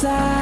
passar.